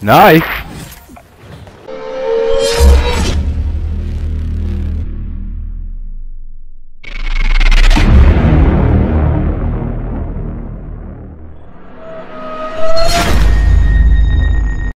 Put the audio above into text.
Nice.